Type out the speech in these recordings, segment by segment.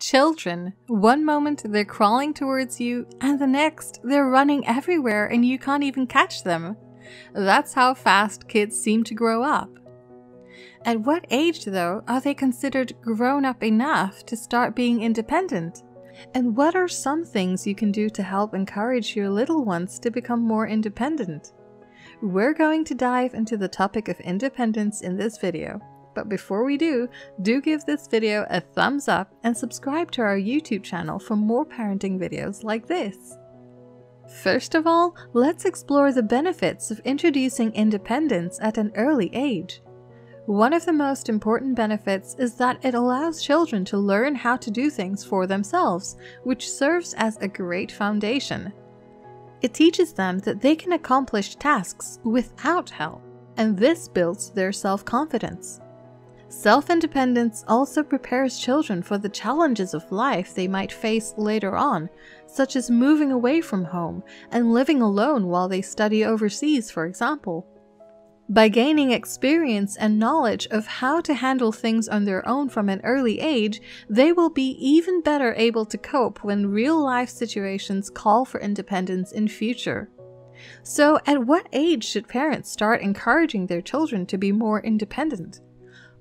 Children, one moment they're crawling towards you, and the next they're running everywhere and you can't even catch them. That's how fast kids seem to grow up. At what age, though, are they considered grown up enough to start being independent? And what are some things you can do to help encourage your little ones to become more independent? We're going to dive into the topic of independence in this video. But before we do, do give this video a thumbs up and subscribe to our YouTube channel for more parenting videos like this. First of all, let's explore the benefits of introducing independence at an early age. One of the most important benefits is that it allows children to learn how to do things for themselves, which serves as a great foundation. It teaches them that they can accomplish tasks without help, and this builds their self confidence. Self independence also prepares children for the challenges of life they might face later on, such as moving away from home and living alone while they study overseas, for example. By gaining experience and knowledge of how to handle things on their own from an early age, they will be even better able to cope when real life situations call for independence in future. So, at what age should parents start encouraging their children to be more independent?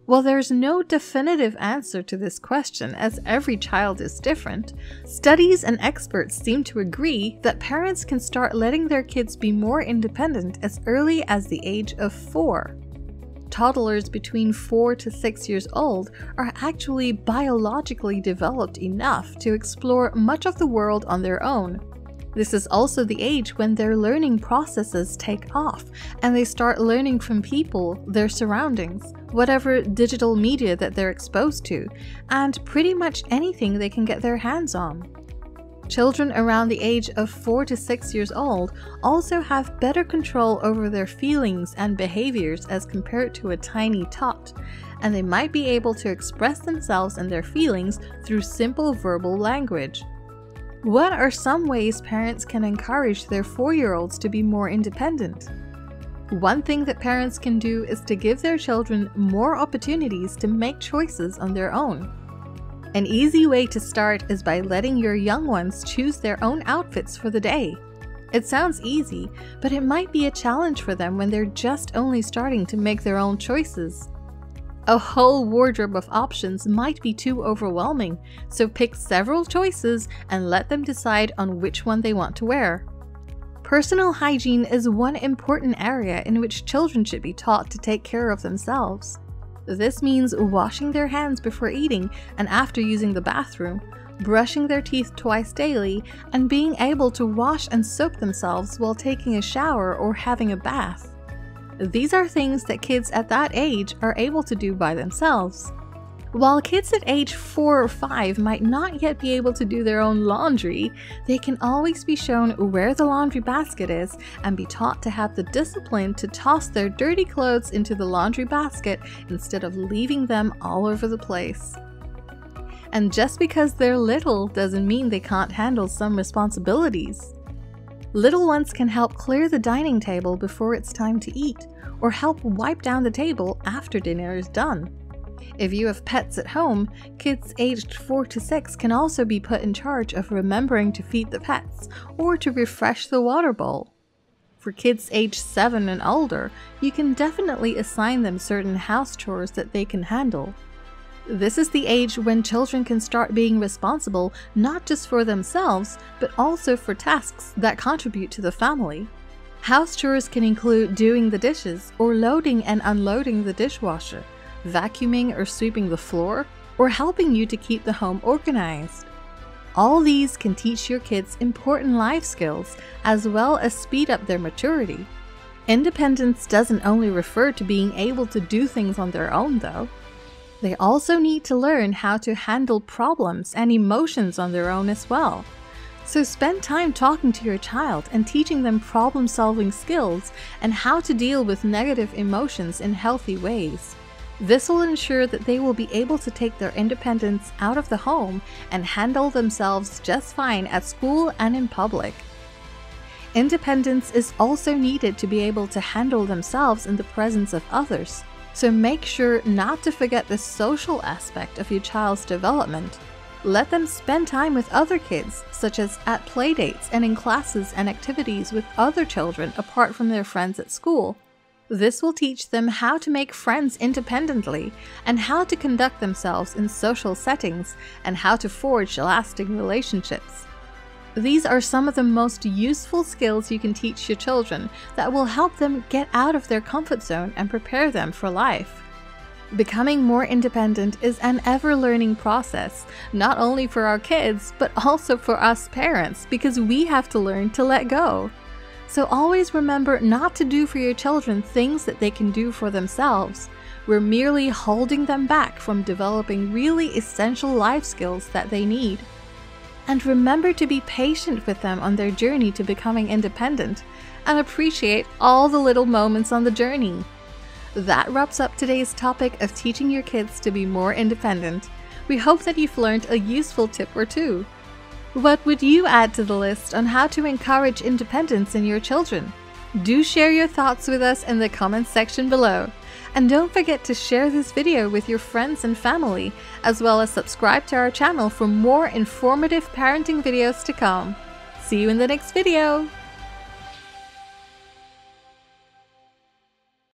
While there's no definitive answer to this question, as every child is different, studies and experts seem to agree that parents can start letting their kids be more independent as early as the age of four. Toddlers between 4 to 6 years old are actually biologically developed enough to explore much of the world on their own this is also the age when their learning processes take off and they start learning from people, their surroundings, whatever digital media that they're exposed to, and pretty much anything they can get their hands on. Children around the age of 4 to 6 years old also have better control over their feelings and behaviors as compared to a tiny tot, and they might be able to express themselves and their feelings through simple verbal language. What are some ways parents can encourage their four year olds to be more independent? One thing that parents can do is to give their children more opportunities to make choices on their own. An easy way to start is by letting your young ones choose their own outfits for the day. It sounds easy, but it might be a challenge for them when they're just only starting to make their own choices. A whole wardrobe of options might be too overwhelming, so pick several choices and let them decide on which one they want to wear. Personal hygiene is one important area in which children should be taught to take care of themselves. This means washing their hands before eating and after using the bathroom, brushing their teeth twice daily, and being able to wash and soap themselves while taking a shower or having a bath. These are things that kids at that age are able to do by themselves. While kids at age 4 or 5 might not yet be able to do their own laundry, they can always be shown where the laundry basket is and be taught to have the discipline to toss their dirty clothes into the laundry basket instead of leaving them all over the place. And just because they're little doesn't mean they can't handle some responsibilities. Little ones can help clear the dining table before it's time to eat, or help wipe down the table after dinner is done. If you have pets at home, kids aged 4 to 6 can also be put in charge of remembering to feed the pets or to refresh the water bowl. For kids aged 7 and older, you can definitely assign them certain house chores that they can handle. This is the age when children can start being responsible not just for themselves, but also for tasks that contribute to the family. House chores can include doing the dishes or loading and unloading the dishwasher, vacuuming or sweeping the floor, or helping you to keep the home organized. All these can teach your kids important life skills as well as speed up their maturity. Independence doesn't only refer to being able to do things on their own, though. They also need to learn how to handle problems and emotions on their own as well. So spend time talking to your child and teaching them problem solving skills and how to deal with negative emotions in healthy ways. This will ensure that they will be able to take their independence out of the home and handle themselves just fine at school and in public. Independence is also needed to be able to handle themselves in the presence of others. So make sure not to forget the social aspect of your child's development. Let them spend time with other kids, such as at playdates and in classes and activities with other children apart from their friends at school. This will teach them how to make friends independently and how to conduct themselves in social settings and how to forge lasting relationships. These are some of the most useful skills you can teach your children that will help them get out of their comfort zone and prepare them for life. Becoming more independent is an ever learning process, not only for our kids, but also for us parents, because we have to learn to let go. So always remember not to do for your children things that they can do for themselves. We're merely holding them back from developing really essential life skills that they need. And remember to be patient with them on their journey to becoming independent and appreciate all the little moments on the journey. That wraps up today's topic of teaching your kids to be more independent. We hope that you've learned a useful tip or two. What would you add to the list on how to encourage independence in your children? Do share your thoughts with us in the comments section below. And don't forget to share this video with your friends and family, as well as subscribe to our channel for more informative parenting videos to come. See you in the next video!